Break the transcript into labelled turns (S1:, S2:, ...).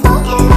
S1: Fuck you.